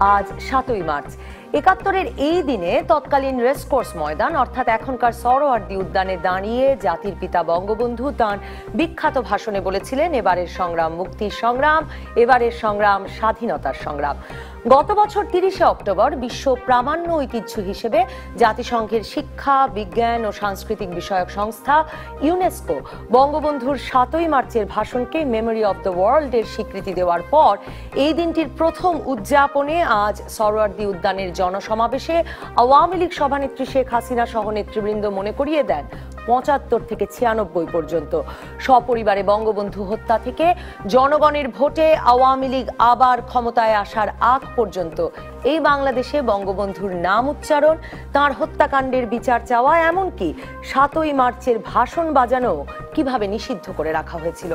আজ সাতই মার্চ। একাত্তরের এই দিনে তৎকালীন রেসকোর্স ময়দান, অর্থাৎ এখনকার সরোয়ার্দি উদ্যানে দাঁড়িয়ে জাতির পিতা বঙ্গবন্ধু তাঁর বিখ্যাত ভাষণে বলেছিলেন, এবারের সংগ্রাম মুক্তির সংগ্রাম, এবারের সংগ্রাম স্বাধীনতার সংগ্রাম। গত বছর তিরিশে অক্টোবর বিশ্ব প্রামাণ্য ঐতিহ্য হিসেবে জাতিসংঘের শিক্ষা, বিজ্ঞান ও সাংস্কৃতিক বিষয়ক সংস্থা ইউনেস্কো বঙ্গবন্ধুর সাতই মার্চের ভাষণকে মেমোরি অব দ্য ওয়ার্ল্ডের স্বীকৃতি দেওয়ার পর, এই দিনটির প্রথম উদযাপনে আজ সরোয়ার্দি উদ্যানের জনসমাবেশে আওয়ামী লীগ সভানেত্রী শেখ হাসিনা সহ নেতৃবৃন্দ মনে করিয়ে দেন পঁচাত্তর থেকে ছিয়ানব্বই পর্যন্ত। সপরিবারে বঙ্গবন্ধু হত্যা থেকে জনগণের ভোটে আওয়ামী লীগ আবার ক্ষমতায় আসার আগ পর্যন্ত এই বাংলাদেশে বঙ্গবন্ধুর নাম উচ্চারণ, তার হত্যাকাণ্ডের বিচার চাওয়া, এমনকি সাতই মার্চের ভাষণ বাজানো কীভাবে নিষিদ্ধ করে রাখা হয়েছিল?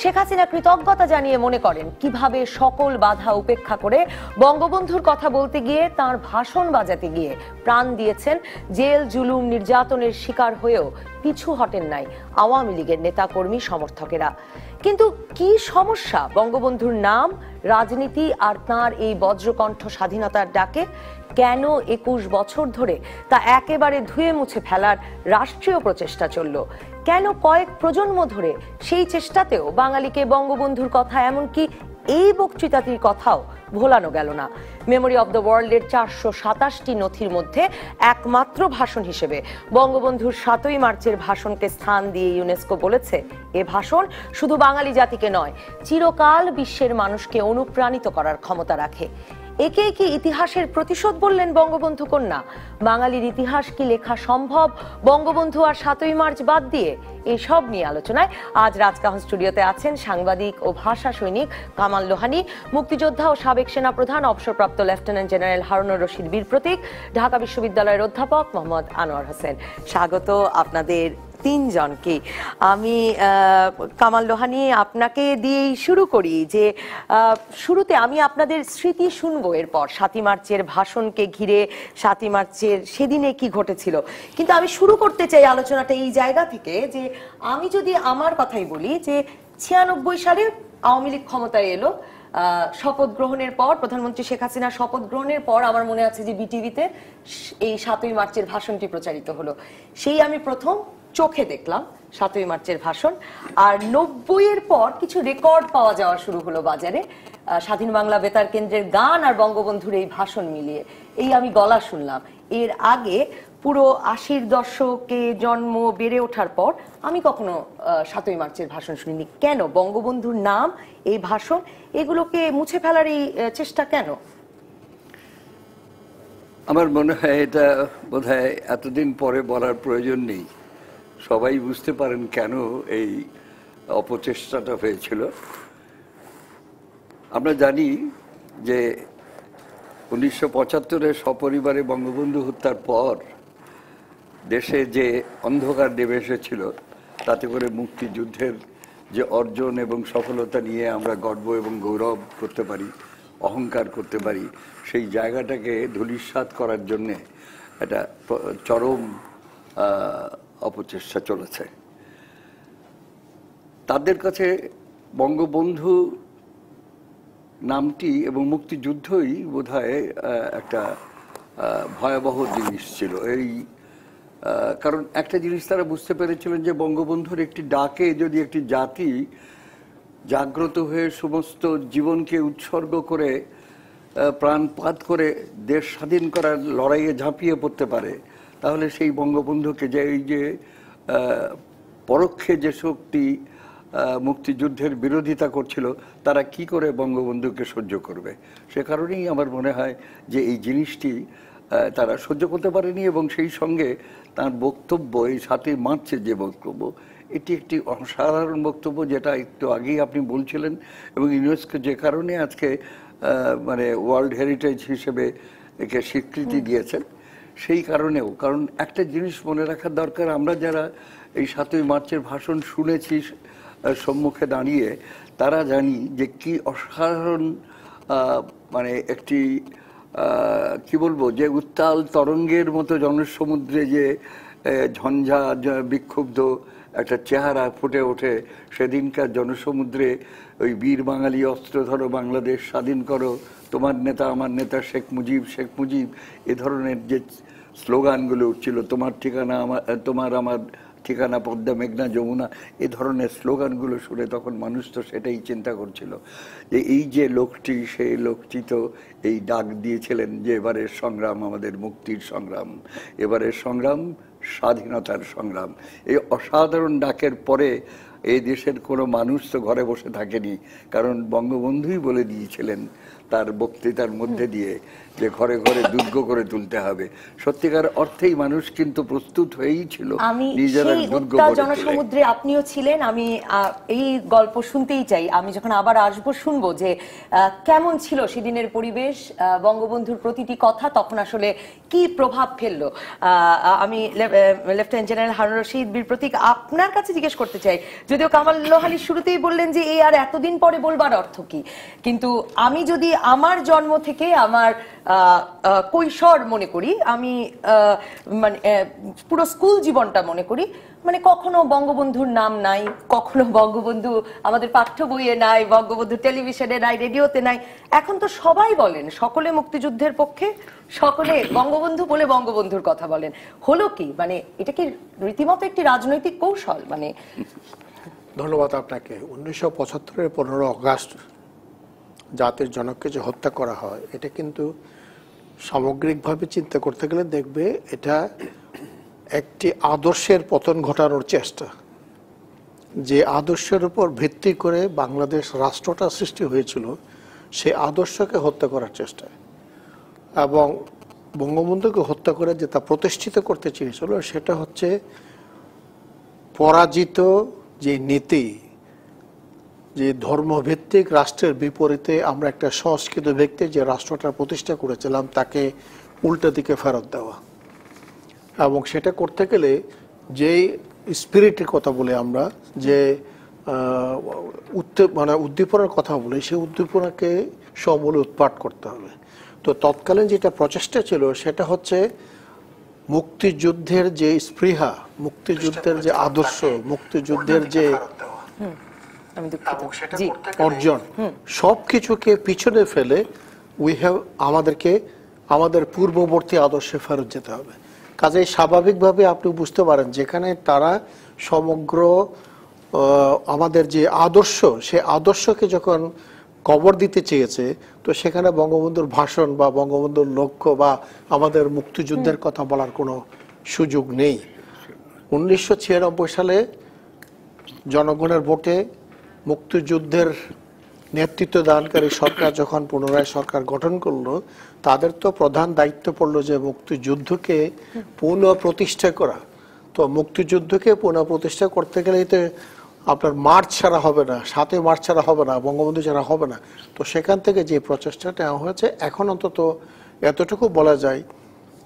শেখ হাসিনা কৃতজ্ঞতা জানিয়ে মনে করেন, কীভাবে সকল বাধা উপেক্ষা করে বঙ্গবন্ধুর কথা বলতে গিয়ে তার ভাষণ বাজাতে গিয়ে প্রাণ দিয়েছেন, জেল জুলুম নির্যাতনের শিকার হয়েও পিছু হটেন নাই আওয়ামী লীগের নেতাকর্মী সমর্থকেরা। কিন্তু কি সমস্যা? বঙ্গবন্ধুর নাম, রাজনীতি আর তাঁর এই বজ্রকণ্ঠ স্বাধীনতার ডাকে কেন একুশ বছর ধরে তা একেবারে ধুয়ে মুছে ফেলার রাষ্ট্রীয় প্রচেষ্টা চলল? কেন কয়েক প্রজন্ম ধরে সেই চেষ্টাতেও বাঙালিকে বঙ্গবন্ধুর কথা এমনকি এই বক্তৃতাটির কথাও ভোলানো গেল না। মেমোরি অব দ্য ওয়ার্ল্ডের চারশো সাতাশটি নথির মধ্যে একমাত্র ভাষণ হিসেবে বঙ্গবন্ধুর সাতই মার্চের ভাষণকে স্থান দিয়ে ইউনেস্কো বলেছে, এ ভাষণ শুধু বাঙালি জাতিকে নয়, চিরকাল বিশ্বের মানুষকে অনুপ্রাণিত করার ক্ষমতা রাখে। একে কি ইতিহাসের প্রতিশোধ বললেন বঙ্গবন্ধু কন্যা। বাঙালির ইতিহাস কি লেখা সম্ভব? বঙ্গবন্ধু আর সাতই মার্চ বাদ দিয়ে এসব নিয়ে আলোচনায় আজ রাজকাহন স্টুডিওতে আছেন সাংবাদিক ও ভাষা সৈনিক কামাল লোহানি, মুক্তিযোদ্ধা ও সাবেক সেনা প্রধান অবসরপ্রাপ্ত লেফটেন্যান্ট জেনারেল হারুনুর রশিদ বীর প্রতীক ঢাকা বিশ্ববিদ্যালয়ের অধ্যাপক মোহাম্মদ আনোয়ার হোসেন। স্বাগত আপনাদের তিনজনকে। আমি কামাল লোহানি আপনাকে দিয়েই শুরু করি যে শুরুতে আমি আপনাদের স্মৃতি শুনব এরপর। সাতই মার্চের ভাষণকে ঘিরে সাতই মার্চের সেদিনে কি ঘটেছিল। কিন্তু আমি শুরু করতে চাই আলোচনাটা এই জায়গা থেকে যে, আমি যদি আমার কথাই বলি যে, ছিয়ানব্বই সালে আওয়ামী লীগ ক্ষমতায় এলো শপথ গ্রহণের পর, প্রধানমন্ত্রী শেখ হাসিনা শপথ গ্রহণের পর আমার মনে আছে যে, বিটিভিতে এই সাতই মার্চের ভাষণটি প্রচারিত হলো। সেই আমি প্রথম চোখে দেখলাম, সাতই মার্চের ভাষণ। আর নব্বইয়ের পর কিছু রেকর্ড পাওয়া যাওয়া শুরু হলো বাজারে। স্বাধীন বাংলা বেতার কেন্দ্রের গান আর বঙ্গবন্ধুর এই ভাষণ মিলিয়ে। এই আমি গলা শুনলাম। এর আগে পুরো আশির দশকে জন্ম বেড়ে ওঠার পর আমি কখনো সাতই মার্চের ভাষণ শুনিনি। কেন? বঙ্গবন্ধুর নাম, এই ভাষণ, এগুলোকে মুছে ফেলার এই চেষ্টা কেন? আমার মনে হয় এটা বোধ এতদিন পরে বলার প্রয়োজন নেই। সবাই বুঝতে পারেন কেন এই অপচেষ্টাটা হয়েছিল। আমরা জানি যে উনিশশো পঁচাত্তরের সপরিবারে বঙ্গবন্ধু হত্যার পর দেশে যে অন্ধকার নেমে এসেছিল, তাতে করে মুক্তিযুদ্ধের যে অর্জন এবং সফলতা নিয়ে আমরা গর্ব এবং গৌরব করতে পারি, অহংকার করতে পারি, সেই জায়গাটাকে ধূলিসাৎ করার জন্যে একটা চরম অপচেষ্টা চলেছে। তাদের কাছে বঙ্গবন্ধু নামটি এবং মুক্তিযুদ্ধই বোধ একটা ভয়াবহ জিনিস ছিল। এই কারণ একটা জিনিস তারা বুঝতে পেরেছিলেন যে বঙ্গবন্ধুর একটি ডাকে যদি একটি জাতি জাগ্রত হয়ে সমস্ত জীবনকে উৎসর্গ করে প্রাণপাত করে দেশ স্বাধীন করার লড়াইয়ে ঝাঁপিয়ে পড়তে পারে তাহলে সেই বঙ্গবন্ধুকে যে এই যে পরোক্ষে যে শক্তি মুক্তিযুদ্ধের বিরোধিতা করছিল তারা কি করে বঙ্গবন্ধুকে সহ্য করবে? সে কারণেই আমার মনে হয় যে এই জিনিসটি তারা সহ্য করতে পারেনি এবং সেই সঙ্গে তার বক্তব্য এই সাথে মারছে যে বক্তব্য এটি একটি অসাধারণ বক্তব্য যেটা একটু আগেই আপনি বলছিলেন এবং ইউনেস্কো যে কারণে আজকে মানে ওয়ার্ল্ড হেরিটেজ হিসেবে একে স্বীকৃতি দিয়েছেন। সেই কারণেও, কারণ একটা জিনিস মনে রাখার দরকার, আমরা যারা এই সাতই মার্চের ভাষণ শুনেছি সম্মুখে দাঁড়িয়ে, তারা জানি যে কি অসাধারণ মানে একটি কি বলব, যে উত্তাল তরঙ্গের মতো জনসমুদ্রে যে ঝঞ্ঝা বিক্ষুব্ধ একটা চেহারা ফুটে ওঠে। সেদিনকার জনসমুদ্রে ওই বীর বাঙালি অস্ত্র ধরো, বাংলাদেশ স্বাধীন করো, তোমার নেতা, আমার নেতা শেখ মুজিব শেখ মুজিব, এ ধরনের যে স্লোগানগুলো উঠছিল, তোমার ঠিকানা, আমার, তোমার আমার ঠিকানা, পদ্মা, মেঘনা, যমুনা, এ ধরনের স্লোগানগুলো শুনে তখন মানুষ তো সেটাই চিন্তা করছিল। যে এই যে লোকটি সেই লোকটি তো এই ডাক দিয়েছিলেন যে এবারের সংগ্রাম, আমাদের মুক্তির সংগ্রাম। এবারের সংগ্রাম স্বাধীনতার সংগ্রাম। এই অসাধারণ ডাকের পরে এই দেশের কোনো মানুষ তো ঘরে বসে থাকেনি। কারণ বঙ্গবন্ধুই বলে দিয়েছিলেন তার বক্তৃতার মধ্যে দিয়ে। যে ঘরে ঘরে দুর্গ করে তুলতে হবে। সত্যিকার অর্থেই মানুষ কিন্তু প্রস্তুত হয়েই ছিল আমি নিজেরা দুর্গ। জনসমুদ্রে আপনিও ছিলেন আমি এই গল্প শুনতেই চাই। আমি যখন আবার আসব শুনব যে কেমন ছিল সেদিনের পরিবেশ বঙ্গবন্ধুর প্রতিটি কথা তখন আসলে কি প্রভাব ফেলল? আহ, আমি লেফটেন্যান্ট জেনারেল হারুন রশিদ বীর প্রতীক আপনার কাছে জিজ্ঞেস করতে চাই। যদিও কামাল লোহালি শুরুতেই বললেন যে এই আর এতদিন পরে বলবার অর্থ কি? কিন্তু আমি যদি আমার জন্ম থেকে আমার কৈশোর মনে করি। আমি মানে পুরো স্কুল জীবনটা মনে করি। মানে কখনো বঙ্গবন্ধুর নাম নাই, কখনো বঙ্গবন্ধু আমাদের পাঠ্য বইয়ে নাই, বঙ্গবন্ধু টেলিভিশনে নাই, রেডিওতে নাই। এখন তো সবাই বলেন, সকলে মুক্তিযুদ্ধের পক্ষে, সকলে বঙ্গবন্ধু বলে বঙ্গবন্ধুর কথা বলেন। হলো কি মানে এটা কি রীতিমতো একটি রাজনৈতিক কৌশল? মানে ধন্যবাদ আপনাকে। উনিশশো পঁচাত্তরের পনেরো আগস্ট জাতির জনককে যে হত্যা করা হয়, এটা কিন্তু সামগ্রিকভাবে চিন্তা করতে গেলে দেখবে এটা একটি আদর্শের পতন ঘটানোর চেষ্টা। যে আদর্শের উপর ভিত্তি করে বাংলাদেশ রাষ্ট্রটা সৃষ্টি হয়েছিল সেই আদর্শকে হত্যা করার চেষ্টা। এবং বঙ্গবন্ধুকে হত্যা করে যে তা প্রতিষ্ঠিত করতে চেয়েছিল, সেটা হচ্ছে পরাজিত যে নীতি যে ধর্মভিত্তিক রাষ্ট্রের বিপরীতে আমরা একটা সংস্কৃত ব্যক্তি যে রাষ্ট্রটা প্রতিষ্ঠা করেছিলাম তাকে উল্টো দিকে ফেরত দেওয়া। এবং সেটা করতে গেলে যেই স্পিরিটের কথা বলে আমরা যে উত্তে- মানে উদ্দীপনার কথা বলে সেই উদ্দীপনাকে সমূলে উৎপাট করতে হবে। তো তৎকালীন যেটা প্রচেষ্টা ছিল সেটা হচ্ছে মুক্তিযুদ্ধের যে স্পৃহা মুক্তিযুদ্ধের যে আদর্শ মুক্তিযুদ্ধের যে আমি দুঃখিত। জি। অর্জন সবকিছুকে পিছনে ফেলে উই হ্যাভ আমাদেরকে আমাদের পূর্ববর্তী আদর্শে ফেরত যেতে হবে। কাজে স্বাভাবিকভাবে আপনি বুঝতে পারেন যেখানে তারা সমগ্র আমাদের যে আদর্শ সে আদর্শকে যখন কবর দিতে চেয়েছে তো সেখানে বঙ্গবন্ধুর ভাষণ বা বঙ্গবন্ধুর লক্ষ্য বা আমাদের মুক্তিযুদ্ধের কথা বলার কোনো সুযোগ নেই। উনিশশো ছিয়ানব্বই সালে জনগণের ভোটে মুক্তিযুদ্ধের নেতৃত্ব দানকারী সরকার যখন পুনরায় সরকার গঠন করল, তাদের তো প্রধান দায়িত্ব পড়ল যে মুক্তিযুদ্ধকে পুনঃ প্রতিষ্ঠা করা। তো মুক্তিযুদ্ধকে পুনঃ প্রতিষ্ঠা করতে গেলে তো আপনার মার্চ ছাড়া হবে না, সাতই মার্চ ছাড়া হবে না, বঙ্গবন্ধু ছাড়া হবে না। তো সেখান থেকে যে প্রচেষ্টাটা নেওয়া হয়েছে, এখন অন্তত এতটুকু বলা যায়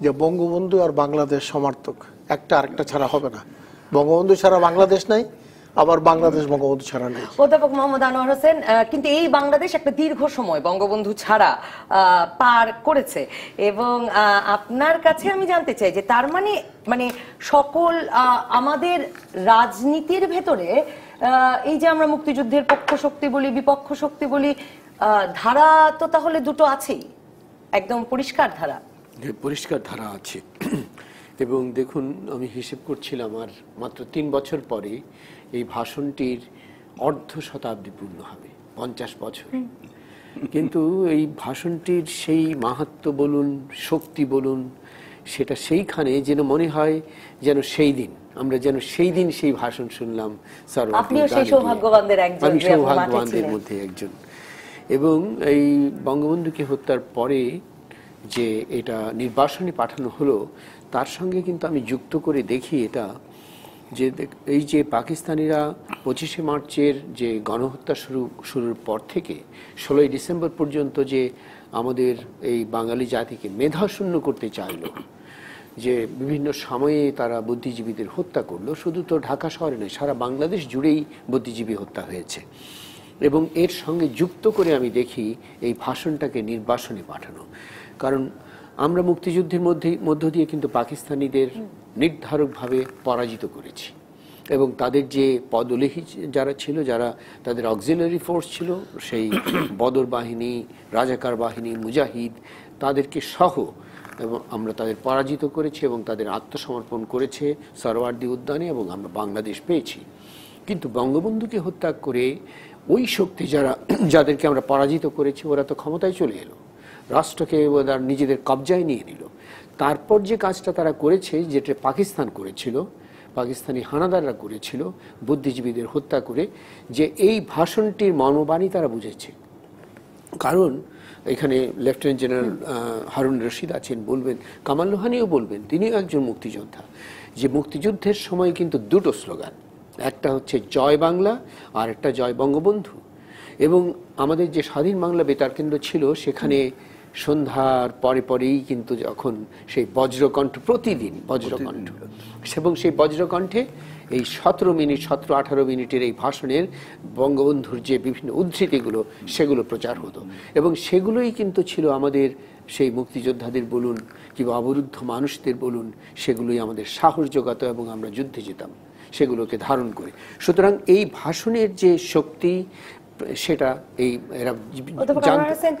যে বঙ্গবন্ধু আর বাংলাদেশ সমার্থক। একটা আরেকটা ছাড়া হবে না। বঙ্গবন্ধু ছাড়া বাংলাদেশ নাই আবার বাংলাদেশ বঙ্গবন্ধু ছাড়া নেই। অধ্যাপক মোহাম্মদ আনোয়ার হোসেন আহ, কিন্তু এই বাংলাদেশ একটা দীর্ঘ সময় বঙ্গবন্ধু ছাড়া পার করেছে। এবং আহ, আপনার কাছে আমি জানতে চাই যে তার মানে মানে সকল আমাদের রাজনীতির ভেতরে আহ, এই যে আমরা মুক্তিযুদ্ধের পক্ষ শক্তি বলি বিপক্ষ শক্তি বলি আহ, ধারা তো তাহলে দুটো আছেই। একদম পরিষ্কার ধারা। পরিষ্কার ধারা আছে। এবং দেখুন আমি হিসেব করছিলাম আর মাত্র তিন বছর পরে এই ভাষণটির অর্ধ শতাব্দী পূর্ণ হবে পঞ্চাশ বছর। কিন্তু এই ভাষণটির সেই মাহাত্ম বলুন শক্তি বলুন সেটা সেইখানে যেন মনে হয় যেন সেই দিন আমরা যেন সেই দিন সেই ভাষণ শুনলাম আমি সৌভাগ্যবানদের মধ্যে একজন। এবং এই বঙ্গবন্ধুকে হত্যার পরে যে এটা নির্বাসনে পাঠানো হলো তার সঙ্গে কিন্তু আমি যুক্ত করে দেখি এটা যে এই যে পাকিস্তানিরা পঁচিশে মার্চের যে গণহত্যা শুরু, শুরুর পর থেকে ষোলোই ডিসেম্বর পর্যন্ত যে আমাদের এই বাঙালি জাতিকে মেধাশূন্য করতে চাইলো, যে বিভিন্ন সময়ে তারা বুদ্ধিজীবীদের হত্যা করল, শুধু তো ঢাকা শহরে নয়, সারা বাংলাদেশ জুড়েই বুদ্ধিজীবী হত্যা হয়েছে। এবং এর সঙ্গে যুক্ত করে আমি দেখি এই ভাষণটাকে নির্বাসনে পাঠানো। কারণ আমরা মুক্তিযুদ্ধের মধ্যে, মধ্য দিয়ে কিন্তু পাকিস্তানিদের নির্ধারকভাবে পরাজিত করেছি। এবং তাদের যে পদলেহী যারা ছিল যারা তাদের অক্সিলারি ফোর্স ছিল সেই বদর বাহিনী রাজাকার বাহিনী মুজাহিদ তাদেরকে সহ এবং আমরা তাদের পরাজিত করেছি এবং তাদের আত্মসমর্পণ করেছে সরওয়ার্দী উদ্যানে এবং আমরা বাংলাদেশ পেয়েছি। কিন্তু বঙ্গবন্ধুকে হত্যা করে ওই শক্তি যারা যাদেরকে আমরা পরাজিত করেছি ওরা তো ক্ষমতায় চলে এলো। রাষ্ট্রকে ওরা নিজেদের কবজায় নিয়ে নিল। তারপর যে কাজটা তারা করেছে, যেটা পাকিস্তান করেছিল, পাকিস্তানি হানাদাররা করেছিল, বুদ্ধিজীবীদের হত্যা করে, যে এই ভাষণটির মর্মবাণী তারা বুঝেছে। কারণ এখানে লেফটেন্যান্ট জেনারেল হারুন রশিদ আছেন, বলবেন, কামাল লোহানিও বলবেন, তিনিও একজন মুক্তিযোদ্ধা। যে মুক্তিযুদ্ধের সময় কিন্তু দুটো স্লোগান, একটা হচ্ছে জয় বাংলা আর একটা জয় বঙ্গবন্ধু। এবং আমাদের যে স্বাধীন বাংলা বেতার কেন্দ্র ছিল, সেখানে সন্ধ্যার পরে পরেই কিন্তু যখন সেই বজ্রকণ্ঠ প্রতিদিন বজ্রকণ্ঠ। এবং সেই বজ্রকণ্ঠে এই সতেরো মিনিট সতেরো আঠারো মিনিটের এই ভাষণের বঙ্গবন্ধুর যে বিভিন্ন উদ্ধৃতিগুলো সেগুলো প্রচার হতো। এবং সেগুলোই কিন্তু ছিল আমাদের সেই মুক্তিযোদ্ধাদের বলুন কিংবা অবরুদ্ধ মানুষদের বলুন সেগুলোই আমাদের সাহস যোগাতো এবং আমরা যুদ্ধে যেতাম সেগুলোকে ধারণ করে। সুতরাং এই ভাষণের যে শক্তি সেটা এই এরা হোসেন,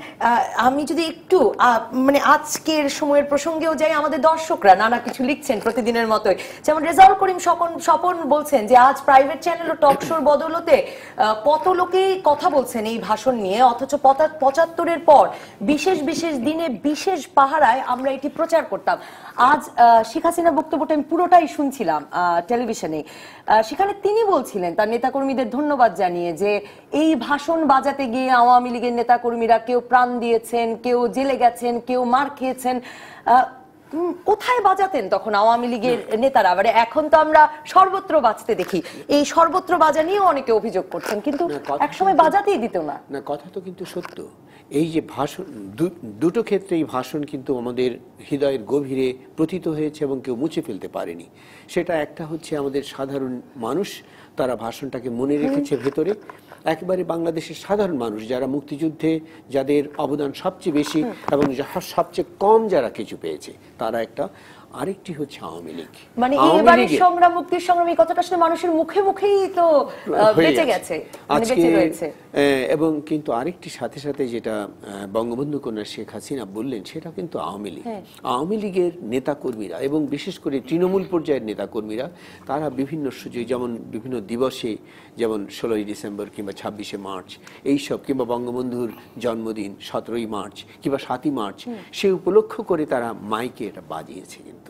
আমি যদি একটু মানে আজকের সময়ের প্রসঙ্গেও যাই আমাদের দর্শকরা নানা কিছু লিখছেন প্রতিদিনের মতোই। যেমন রেজাউল করিম স্বপন স্বপন বলছেন যে আজ প্রাইভেট চ্যানেল ও টক শোর বদলতে কত লোকেই কথা বলছেন এই ভাষণ নিয়ে অথচ পঁচা- পঁচাত্তরের পর বিশেষ বিশেষ দিনে বিশেষ পাহারায় আমরা এটি প্রচার করতাম। আজ আহ, শেখ হাসিনার বক্তব্যটা আমি পুরোটাই শুনছিলাম আহ, টেলিভিশনে আহ, সেখানে তিনি বলছিলেন তার নেতাকর্মীদের ধন্যবাদ জানিয়ে যে এই ভাষণ বাজাতে গিয়ে আওয়ামী লীগের নেতাকর্মীরা কেউ প্রাণ দিয়েছেন কেউ জেলে গেছেন কেউ মার খেয়েছেন। কোথায় বাজাতেন তখন আওয়ামী লীগের নেতারা? মানে এখন তো আমরা সর্বত্র বাজতে দেখি। এই সর্বত্র বাজা নিয়েও অনেকে অভিযোগ করছেন কিন্তু একসময় বাজাতেই দিত না। না কথা তো কিন্তু সত্য। এই যে ভাষণ দুটো ক্ষেত্রে এই ভাষণ কিন্তু আমাদের হৃদয়ের গভীরে প্রথিত হয়েছে এবং কেউ মুছে ফেলতে পারেনি। সেটা একটা হচ্ছে আমাদের সাধারণ মানুষ তারা ভাষণটাকে মনে রেখেছে ভেতরে। একেবারে বাংলাদেশের সাধারণ মানুষ যারা মুক্তিযুদ্ধে যাদের অবদান সবচেয়ে বেশি এবং সবচেয়ে কম যারা কিছু পেয়েছে তারা একটা আরেকটি হচ্ছে আওয়ামী লীগ। মানে লীগের- সংগ্রাম মুক্তির সংগ্রাম এই কথাটা আসলে মানুষের মুখে মুখেই তো বেঁচে গেছে। মানে আজকে রয়েছে। এবং কিন্তু আরেকটি সাথে সাথে যেটা বঙ্গবন্ধু কন্যা শেখ হাসিনা বললেন সেটা কিন্তু আওয়ামী লীগ। হ্যাঁ। আওয়ামী লীগের নেতাকর্মীরা এবং বিশেষ করে তৃণমূল পর্যায়ের নেতাকর্মীরা তারা বিভিন্ন সুযোগ যেমন বিভিন্ন দিবসে যেমন ষোলোই ডিসেম্বর কিংবা ছাব্বিশে মার্চ এইসব কিংবা বঙ্গবন্ধুর জন্মদিন সতেরোই মার্চ কিংবা সাতই মার্চ সে উপলক্ষ করে তারা মাইকে এটা বাজিয়েছে কিন্তু।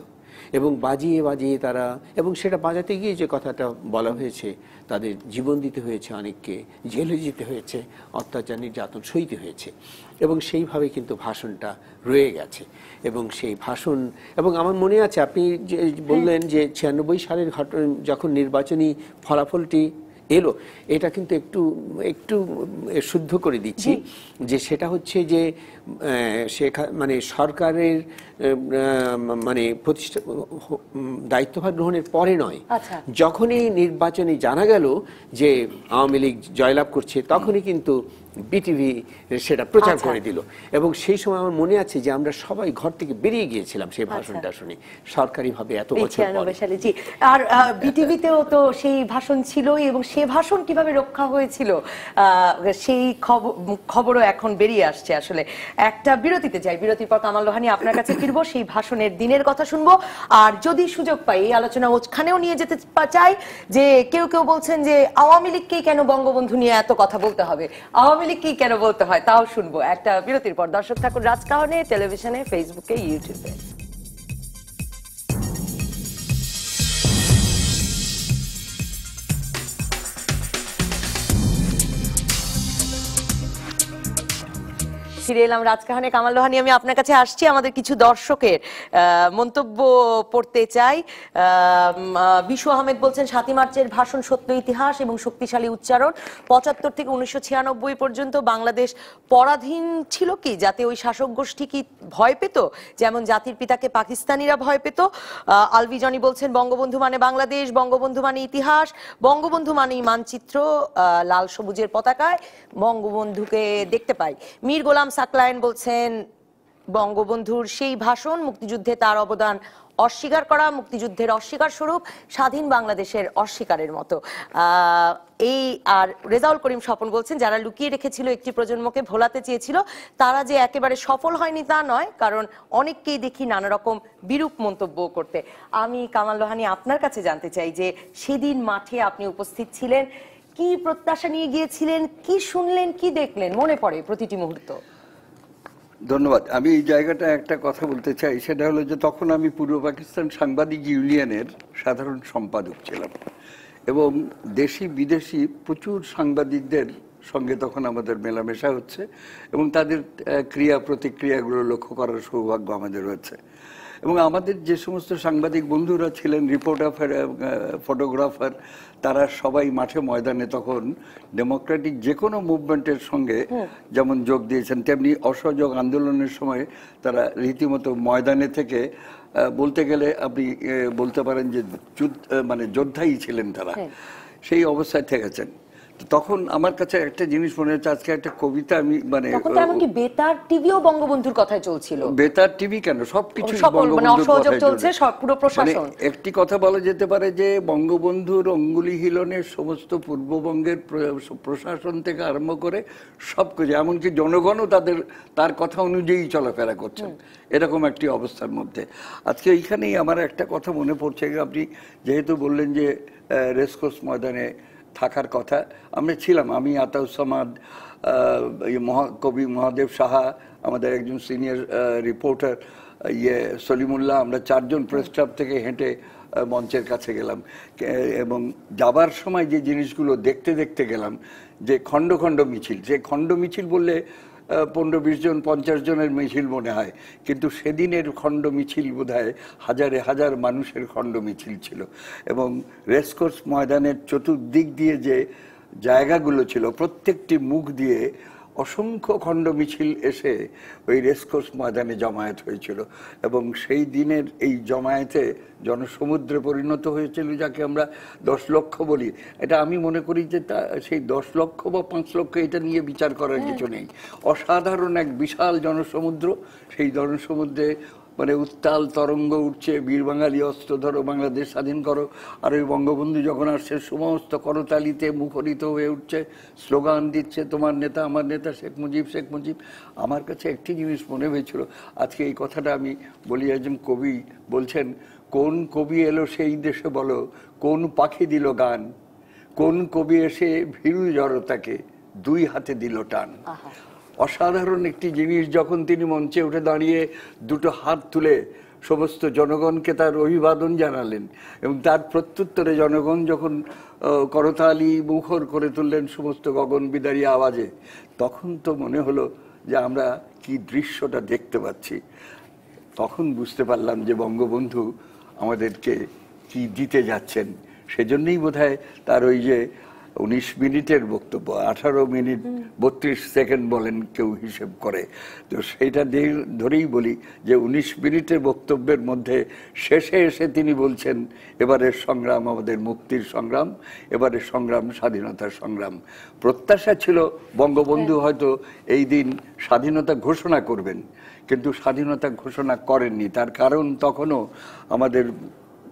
এবং বাজিয়ে বাজিয়ে তারা, এবং সেটা বাজাতে গিয়ে যে কথাটা বলা হয়েছে, তাদের জীবন দিতে হয়েছে অনেককে, জেলে যেতে হয়েছে, অত্যাচার নির্যাতন সইতে হয়েছে। এবং সেইভাবে কিন্তু ভাষণটা রয়ে গেছে। এবং সেই ভাষণ, এবং আমার মনে আছে, আপনি যে বললেন যে ছিয়ানব্বই সালের ঘটনা, যখন নির্বাচনী ফলাফলটি এলো এটা কিন্তু একটু একটু শুদ্ধ করে দিচ্ছি যে সেটা হচ্ছে যে মানে সরকারের মানে প্রতিষ্ঠা দায়িত্বভার গ্রহণের পরে নয় আচ্ছা। যখনই নির্বাচনে জানা গেল যে আওয়ামী লীগ জয়লাভ করছে তখনই কিন্তু বিটিভি সেটা প্রচার আচ্ছা। করে দিল। এবং সেই সময় আমার মনে আছে যে আমরা সবাই ঘর থেকে বেরিয়ে গিয়েছিলাম সেই ভাষণটা শুনে সরকারিভাবে এত বছর সালে জি। আর বিটিভিতেও তো সেই ভাষণ ছিলই এবং সে ভাষণ কীভাবে রক্ষা হয়েছিল সেই খবরও এখন বেরিয়ে আসছে আসলে। একটা বিরতিতে যাই। বিরতির পর কামাল লোহানি আপনার কাছে ফিরবো সেই ভাষণের দিনের কথা শুনব। আর যদি সুযোগ পাই এই আলোচনা ওখানেও নিয়ে যেতে চাই যে কেউ কেউ বলছেন যে আওয়ামী লীগকেই কেন বঙ্গবন্ধু নিয়ে এত কথা বলতে হবে? আওয়ামী লীগকেই কেন বলতে হয়? তাও শুনব। একটা বিরতির পর দর্শক থাকুন রাজকাহনে, টেলিভিশনে ফেসবুকে ইউটিউবে ফিরে এলাম। রাজকাহানে কামাল লোহানি আমি আপনার কাছে আসছি। আমাদের কিছু দর্শকের মন্তব্য পড়তে চাই। বিশু আহমেদ বলছেন সাতই মার্চের ভাষণ সত্য ইতিহাস এবং শক্তিশালী উচ্চারণ। পঁচাত্তর থেকে উনিশশো ছিয়ানব্বই পর্যন্ত বাংলাদেশ পরাধীন ছিল কি? যাতে ওই শাসক গোষ্ঠী কি ভয় পেত? যেমন জাতির পিতাকে পাকিস্তানিরা ভয় পেত। আহ, আলভি জনি বলছেন বঙ্গবন্ধু মানে বাংলাদেশ বঙ্গবন্ধু মানে ইতিহাস। বঙ্গবন্ধু মানেই মানচিত্র লাল সবুজের পতাকায় বঙ্গবন্ধুকে দেখতে পাই। মীর গোলাম সাকলায়েন বলছেন বঙ্গবন্ধুর সেই ভাষণ, মুক্তিযুদ্ধে তার অবদান অস্বীকার করা, মুক্তিযুদ্ধের অস্বীকার স্বরূপ স্বাধীন বাংলাদেশের অস্বীকারের মতো। এই আর রেজাউল করিম স্বপন বলছেন, যারা লুকিয়ে রেখেছিল একটি প্রজন্মকে ভোলাতে চেয়েছিল, তারা যে একেবারে সফল হয়নি তা নয়, কারণ অনেককেই দেখি নানা রকম বিরূপ মন্তব্য করতে। আমি কামাল লোহানি আপনার কাছে জানতে চাই যে সেদিন মাঠে আপনি উপস্থিত ছিলেন, কি প্রত্যাশা নিয়ে গিয়েছিলেন, কি শুনলেন, কি দেখলেন? মনে পড়ে প্রতিটি মুহূর্ত। ধন্যবাদ। আমি এই জায়গাটা একটা কথা বলতে চাই, সেটা হলো যে তখন আমি পূর্ব পাকিস্তান সাংবাদিক ইউনিয়নের সাধারণ সম্পাদক ছিলাম এবং দেশি বিদেশি প্রচুর সাংবাদিকদের সঙ্গে তখন আমাদের মেলামেশা হচ্ছে এবং তাদের ক্রিয়া প্রতিক্রিয়াগুলো লক্ষ্য করার সৌভাগ্য আমাদের হয়েছে। এবং আমাদের যে সমস্ত সাংবাদিক বন্ধুরা ছিলেন রিপোর্টার ফটোগ্রাফার তারা সবাই মাঠে ময়দানে তখন ডেমোক্রেটিক যে কোনো মুভমেন্টের সঙ্গে যেমন যোগ দিয়েছেন তেমনি অসহযোগ আন্দোলনের সময় তারা রীতিমতো ময়দানে থেকে বলতে গেলে আপনি বলতে পারেন যে যুদ্ধ মানে যোদ্ধাই ছিলেন তারা। হ্যাঁ। সেই অবস্থায় থেকেছেন। তখন আমার কাছে একটা জিনিস মনে হচ্ছে আজকে একটা কবিতা আমি মানে এমনকি বেতার টিভিও বঙ্গবন্ধুর কথাই চলছিল। বেতার টিভি কেন? সবকিছু মানে অসহযোগ চলছে, সব পুরো প্রশাসন। একটি কথা বলা যেতে পারে যে বঙ্গবন্ধুর অঙ্গুলি হিলনের সমস্ত পূর্ববঙ্গের প্রশাসন থেকে আরম্ভ করে সবকিছু এমনকি জনগণও তাদের তার কথা অনুযায়ী চলাফেরা করছেন। এরকম একটি অবস্থার মধ্যে। আজকে এইখানেই আমার একটা কথা মনে পড়ছে আপনি যেহেতু বললেন যে রেসকোর্স ময়দানে থাকার কথা। আমরা ছিলাম, আমি আতাউসামাদ মহাকবি মহাদেব সাহা, আমাদের একজন সিনিয়র রিপোর্টার ইয়ে সলিমুল্লাহ, আমরা চারজন প্রেস ক্লাব থেকে হেঁটে মঞ্চের কাছে গেলাম। এবং যাবার সময় যে জিনিসগুলো দেখতে দেখতে গেলাম, যে খণ্ড খণ্ড মিছিল, যে খণ্ড মিছিল বললে পনেরো বিশ জন, পঞ্চাশ জনের মিছিল মনে হয়। কিন্তু সেদিনের খণ্ড মিছিল বোধ হাজারে হাজার মানুষের খণ্ড মিছিল ছিল। এবং রেসকোর্স ময়দানের চতুর্দিক দিয়ে যে জায়গাগুলো ছিল, প্রত্যেকটি মুখ দিয়ে অসংখ্য খণ্ড মিছিল এসে ওই রেসকোর্স ময়দানে জমায়েত হয়েছিল এবং সেই দিনের এই জমায়েতে জনসমুদ্রে পরিণত হয়েছিল যাকে আমরা দশ লক্ষ বলি। এটা আমি মনে করি যে তা সেই দশ লক্ষ বা পাঁচ লক্ষ এটা নিয়ে বিচার করার কিছু নেই। অসাধারণ এক বিশাল জনসমুদ্র সেই জনসমুদ্রে মানে উত্তাল তরঙ্গ উঠছে, বীর বাঙালি অস্ত্র ধরো, বাংলাদেশ স্বাধীন করো। আর ওই বঙ্গবন্ধু যখন আসছে, সমস্ত করতালিতে মুখরিত হয়ে উঠছে, স্লোগান দিচ্ছে, তোমার নেতা, আমার নেতা, শেখ মুজিব শেখ মুজিব। আমার কাছে একটি জিনিস মনে হয়েছিল, আজকে এই কথাটা আমি বলি, একজন কবি বলছেন, কোন কবি এলো সেই দেশে বলো, কোন পাখি দিল গান, কোন কবি এসে ভীরু জড়তাকে দুই হাতে দিল টান। অসাধারণ একটি জিনিস যখন তিনি মঞ্চে উঠে দাঁড়িয়ে দুটো হাত তুলে সমস্ত জনগণকে তার অভিবাদন জানালেন এবং তার প্রত্যুত্তরে জনগণ যখন করতালি মুখর করে তুললেন সমস্ত গগন বিদারী আওয়াজে, তখন তো মনে হলো যে আমরা কি দৃশ্যটা দেখতে পাচ্ছি। তখন বুঝতে পারলাম যে বঙ্গবন্ধু আমাদেরকে কি দিতে যাচ্ছেন। সেজন্যই বোধহয় তার ওই যে উনিশ মিনিটের বক্তব্য আঠারো মিনিট বত্রিশ সেকেন্ড বলেন কেউ হিসেব করে। তো সেইটা দিয়ে ধরেই বলি যে উনিশ মিনিটের বক্তব্যের মধ্যে শেষে এসে তিনি বলছেন এবারের সংগ্রাম আমাদের মুক্তির সংগ্রাম এবারের সংগ্রাম স্বাধীনতার সংগ্রাম। প্রত্যাশা ছিল বঙ্গবন্ধু হয়তো এই দিন স্বাধীনতা ঘোষণা করবেন কিন্তু স্বাধীনতা ঘোষণা করেননি। তার কারণ তখনও আমাদের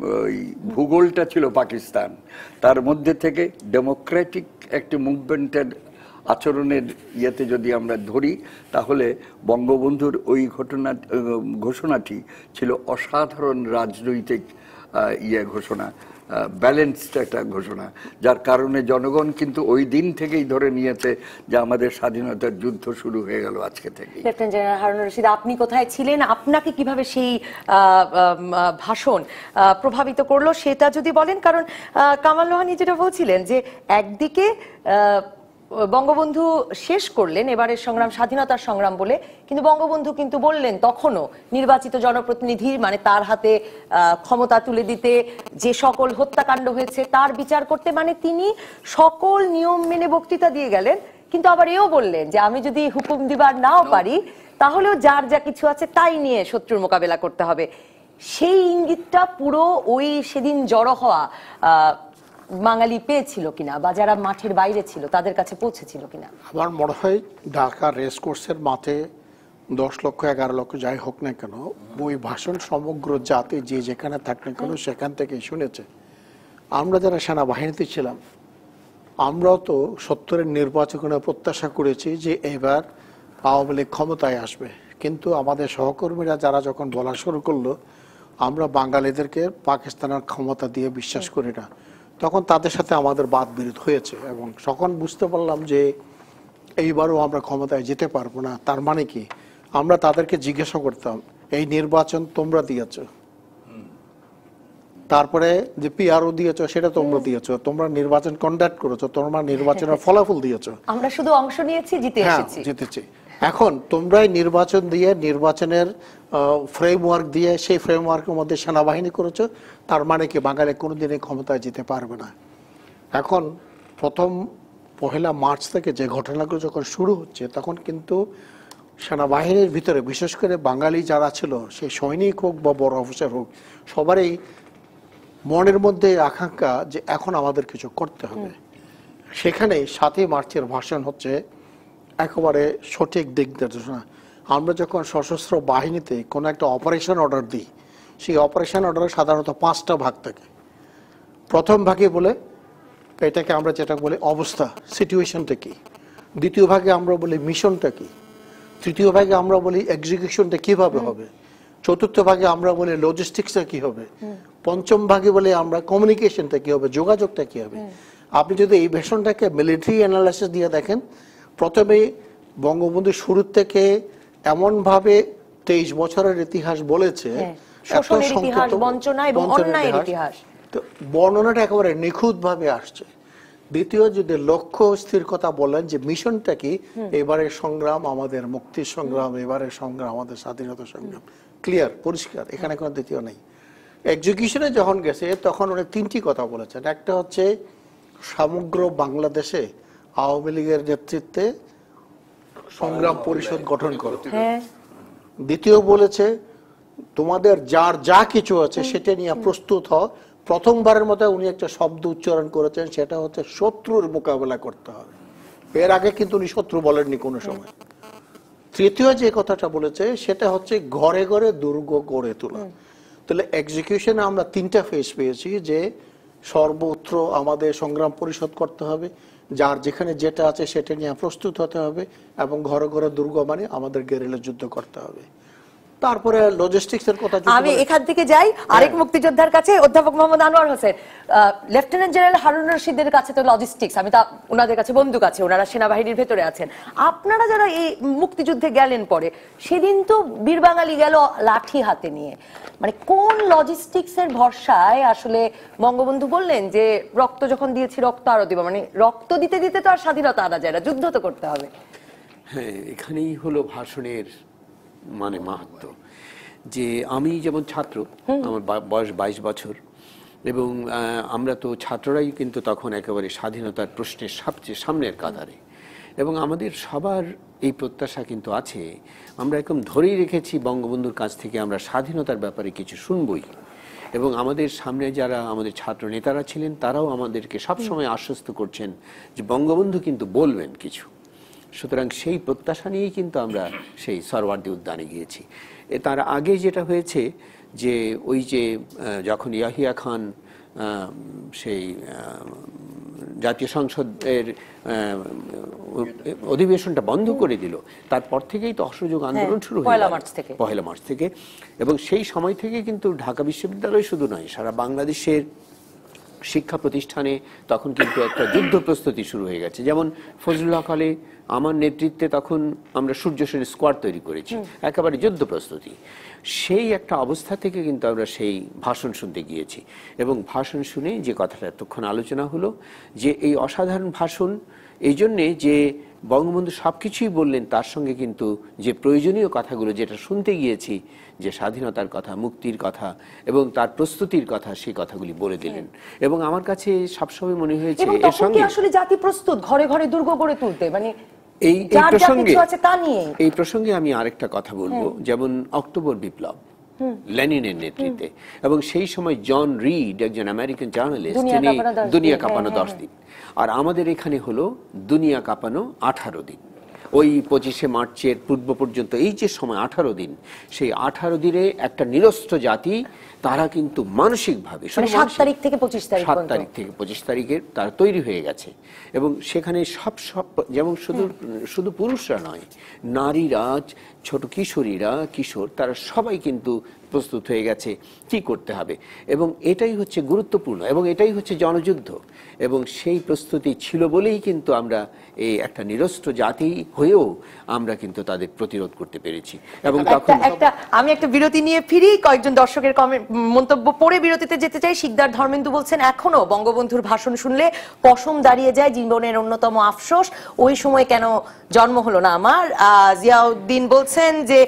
ওই ভূগোলটা ছিল পাকিস্তান। তার মধ্যে থেকে ডেমোক্রেটিক একটি মুভমেন্টের আচরণের ইয়েতে যদি আমরা ধরি, তাহলে বঙ্গবন্ধুর ওই ঘটনা ঘোষণাটি ছিল অসাধারণ রাজনৈতিক ইয়ে ঘোষণা। ব্যালেন্সড একটা ঘোষণা, যার কারণে জনগণ কিন্তু ওই দিন থেকেই ধরে নিয়েছে যে আমাদের স্বাধীনতার যুদ্ধ শুরু হয়ে গেল আজকে থেকে লেফটেন্যান্ট জেনারেল রশিদ আপনি কোথায় ছিলেন? আপনাকে কীভাবে সেই ভাষণ প্রভাবিত করল সেটা যদি বলেন, কারণ কামাল লোহানি যেটা বলছিলেন যে একদিকে বঙ্গবন্ধু শেষ করলেন এবারের সংগ্রাম স্বাধীনতার সংগ্রাম বলে। কিন্তু বঙ্গবন্ধু কিন্তু বললেন তখনও নির্বাচিত জনপ্রতিনিধির মানে তার হাতে আহ, ক্ষমতা তুলে দিতে যে সকল হত্যাকাণ্ড হয়েছে তার বিচার করতে মানে তিনি সকল নিয়ম মেনে বক্তৃতা দিয়ে গেলেন। কিন্তু আবার এও বললেন যে আমি যদি হুকুম দিবার নাও পারি তাহলেও যার যা কিছু আছে তাই নিয়ে শত্রুর মোকাবেলা করতে হবে। সেই ইঙ্গিতটা পুরো ওই সেদিন জড়ো হওয়া আহ, বাঙালি পেয়েছিল কিনা বা যারা মাঠের বাইরে ছিল তাদের কাছে পৌঁছেছিল কিনা? আমার মনে হয় ঢাকা রেস কোর্সের মাঠে দশ লক্ষ এগারো লক্ষ যাই হোক না কেন ওই ভাষণ সমগ্র জাতি যে যেখানে থাক না কেন সেখান থেকে শুনেছে। আমরা যারা সেনাবাহিনীতে ছিলাম আমরাও তো সত্তরের নির্বাচনে প্রত্যাশা করেছি যে এবার আওয়ামী লীগ ক্ষমতায় আসবে। কিন্তু আমাদের সহকর্মীরা যারা যখন বলা শুরু করল আমরা বাঙালিদেরকে পাকিস্তানের ক্ষমতা দিয়ে বিশ্বাস করি না। তখন তাদের সাথে আমাদের বাদ বিরোধ হয়েছে এবং তখন বুঝতে পারলাম যে এইবারও আমরা ক্ষমতায় যেতে পারব না। তার মানে কি? আমরা তাদেরকে জিজ্ঞাসা করতাম এই নির্বাচন তোমরা দিয়েছ? তারপরে যে পিআরও দিয়েছ সেটা তোমরা দিয়েছ। তোমরা নির্বাচন কন্ডাক্ট করেছ তোমরা নির্বাচনের ফলাফল দিয়েছ। আমরা শুধু অংশ নিয়েছি জিতে হ্যাঁ এসেছি। জিতেছি। এখন তোমরাই নির্বাচন দিয়ে নির্বাচনের ফ্রেমওয়ার্ক দিয়ে, সেই ফ্রেমওয়ার্কের মধ্যে সেনাবাহিনী করেছ, তার মানে কি বাঙালি কোনোদিনই ক্ষমতায় যেতে পারবে না। এখন প্রথম পহেলা মার্চ থেকে যে ঘটনাগুলো যখন শুরু হচ্ছে, তখন কিন্তু সেনাবাহিনীর ভিতরে, বিশেষ করে বাঙালি যারা ছিল সেই সৈনিক হোক বা বড় অফিসার হোক, সবারই মনের মধ্যে আকাঙ্ক্ষা যে এখন আমাদের কিছু করতে হবে। সেখানে সাতই মার্চের ভাষণ হচ্ছে, একেবারে সঠিক দিক নির্দেশনা। আমরা যখন সশস্ত্র বাহিনীতে কোনো একটা অপারেশন অর্ডার দিই সেই অপারেশন অর্ডারে সাধারণত পাঁচটা ভাগ থাকে। প্রথম ভাগে বলে এটাকে আমরা যেটা বলি অবস্থা সিচুয়েশনটা কি? দ্বিতীয় ভাগে আমরা বলি মিশনটা কি? তৃতীয় ভাগে আমরা বলি এক্সিকিউশনটা কীভাবে হবে? চতুর্থ ভাগে আমরা বলি লজিস্টিক্সটা কি হবে? পঞ্চম ভাগে বলে আমরা কমিউনিকেশনটা কি হবে? যোগাযোগটা কি হবে? আপনি যদি এই ভেষণটাকে মিলিটারি অ্যানালাইসিস দিয়ে দেখেন প্রথমে বঙ্গবন্ধু শুরু থেকে এমন ভাবে তেইশ বছরের ইতিহাস বলেছে হ্যাঁ, বর্ণনাটা একেবারে নিখুঁত ভাবে আসছে। দ্বিতীয় যদি লক্ষ্য স্থির কথা বলেন যে মিশনটা কি এবারের সংগ্রাম আমাদের মুক্তির সংগ্রাম এবারের সংগ্রাম আমাদের স্বাধীনতা সংগ্রাম। ক্লিয়ার পরিষ্কার এখানে কোনো দ্বিতীয় নেই। এক্সিকিউশনে যখন গেছে তখন উনি তিনটি কথা বলেছেন। একটা হচ্ছে সমগ্র বাংলাদেশে আওয়ামী লীগের নেতৃত্বে সংগ্রাম পরিষদ গঠন করো। হ্যাঁ। দ্বিতীয় বলেছে তোমাদের যার যা কিছু আছে সেটা নিয়ে প্রস্তুত হও। প্রথমবারের মতো উনি একটা শব্দ উচ্চারণ করেছেন সেটা হচ্ছে শত্রুর মোকাবেলা করতে হবে। এর আগে কিন্তু উনি শত্রু বলেননি কোনো সময়। তৃতীয় যে কথাটা বলেছে সেটা হচ্ছে ঘরে ঘরে দুর্গ গড়ে তোলা। তাহলে এক্সিকিউশনে আমরা তিনটা ফেজ পেয়েছি যে সর্বত্র আমাদের সংগ্রাম পরিষদ করতে হবে যার যেখানে যেটা আছে সেটা নিয়ে প্রস্তুত হতে হবে এবং ঘরে ঘরে দুর্গ মানে আমাদের গেরিলা যুদ্ধ করতে হবে। তারপরে লজিস্টিক্স এর কথা আমি এখান থেকে যাই আরেক মুক্তিযোদ্ধার কাছে অধ্যাপক মোহাম্মদ আনোয়ার হোসেন। লেফটেন্যান্ট জেনারেল হারুন রশিদের কাছে তো লজিস্টিক্স আমি তা ওনাদের কাছে বন্দুক আছে ওনারা সেনাবাহিনীর ভেতরে আছেন। আপনারা যারা এই মুক্তিযুদ্ধে গেলেন পরে সেদিন তো বীর বাঙালি গেল লাঠি হাতে নিয়ে। মানে কোন লজিস্টিক্স এর ভরসায় আসলে বঙ্গবন্ধু বললেন যে রক্ত যখন দিয়েছি রক্ত আরও দিব। মানে রক্ত দিতে দিতে তো আর স্বাধীনতা আনা যায় না যুদ্ধ তো করতে হবে। হ্যাঁ এখানেই হলো ভাষণের মানে মাহাত্ম যে আমি যেমন ছাত্র আমার বয়স বাইশ বছর এবং আমরা তো ছাত্ররাই কিন্তু তখন একেবারে স্বাধীনতার প্রশ্নের সবচেয়ে সামনের কাতারে এবং আমাদের সবার এই প্রত্যাশা কিন্তু আছে আমরা একদম ধরেই রেখেছি বঙ্গবন্ধুর কাছ থেকে আমরা স্বাধীনতার ব্যাপারে কিছু শুনবই এবং আমাদের সামনে যারা আমাদের ছাত্র নেতারা ছিলেন তারাও আমাদেরকে সবসময় আশ্বস্ত করছেন যে বঙ্গবন্ধু কিন্তু বলবেন কিছু। সুতরাং সেই প্রত্যাশা নিয়েই কিন্তু আমরা সেই সরওয়ার্দী উদ্যানে গিয়েছি। এ তার আগে যেটা হয়েছে যে ওই যে যখন ইয়াহিয়া খান সেই জাতীয় সংসদের অধিবেশনটা বন্ধ করে দিল তারপর থেকেই তো অসহযোগ আন্দোলন শুরু হয়ে পয়লা মার্চ থেকে। পহেলা মার্চ থেকে। এবং সেই সময় থেকে কিন্তু ঢাকা বিশ্ববিদ্যালয় শুধু নয় সারা বাংলাদেশের শিক্ষা প্রতিষ্ঠানে তখন কিন্তু একটা যুদ্ধ প্রস্তুতি শুরু হয়ে গেছে। যেমন ফজলুল হক হলে আমার নেতৃত্বে তখন আমরা সূর্য সেন স্কোয়াড তৈরি করেছি। একেবারে যুদ্ধ প্রস্তুতি। সেই একটা অবস্থা থেকে কিন্তু আমরা সেই ভাষণ শুনতে গিয়েছি এবং ভাষণ শুনে যে কথাটা এতক্ষণ আলোচনা হলো যে এই অসাধারণ ভাষণ এই জন্যে যে বঙ্গবন্ধু সবকিছুই বললেন তার সঙ্গে কিন্তু যে প্রয়োজনীয় কথাগুলো যেটা শুনতে গিয়েছি যে স্বাধীনতার কথা মুক্তির কথা এবং তার প্রস্তুতির কথা সেই কথাগুলি বলে দিলেন। এবং আমার কাছে সবসময় মনে হয়েছে এর সঙ্গে আসলে জাতি প্রস্তুত ঘরে ঘরে দুর্গ গড়ে তুলতে? মানে এই প্রসঙ্গে এই প্রসঙ্গে আমি আরেকটা কথা বলব। যেমন অক্টোবর বিপ্লব। লেনিনের নেতৃত্বে। এবং সেই সময় জন রিড একজন আমেরিকান জার্নালিস্ট তিনি কাঁপানো দশ দুনিয়া হ্যাঁ, কাঁপানো হ্যাঁ, দশ দিন। আর আমাদের এখানে হলো দুনিয়া কাঁপানো আঠারো দিন। ওই পঁচিশে মার্চের পূর্ব পর্যন্ত এই যে সময় আঠারো দিন সেই আঠারো দিনে একটা নিরস্ত্র জাতি তারা কিন্তু মানসিকভাবে মানে সাত তারিখ থেকে পঁচিশ তারিখ সাত তারিখ থেকে পঁচিশ তারিখে তারা তৈরি হয়ে গেছে। এবং সেখানে সব সব যেমন শুধু শুধু পুরুষরা নয় নারীরা ছোট কিশোরীরা কিশোর তারা সবাই কিন্তু প্রস্তুত হয়ে গেছে কি করতে হবে। এবং এটাই হচ্ছে গুরুত্বপূর্ণ এবং এটাই হচ্ছে জনযুদ্ধ। এবং সেই প্রস্তুতি ছিল বলেই কিন্তু আমরা এই একটা নিরস্ত্র জাতি হয়েও আমরা কিন্তু তাদের প্রতিরোধ করতে পেরেছি। এবং একটা তখন একটা আমি একটা বিরতি নিয়ে ফিরি কয়েকজন দর্শকের মন্তব্য পড়ে বিরতিতে যেতে চাই। শিকদার ধর্মেন্দু বলছেন এখনও বঙ্গবন্ধুর ভাষণ শুনলে পশম দাঁড়িয়ে যায় জীবনের অন্যতম আফসোস। ওই সময় কেন জন্ম হলো না আমার? আহ, জিয়াউদ্দিন বলছেন যে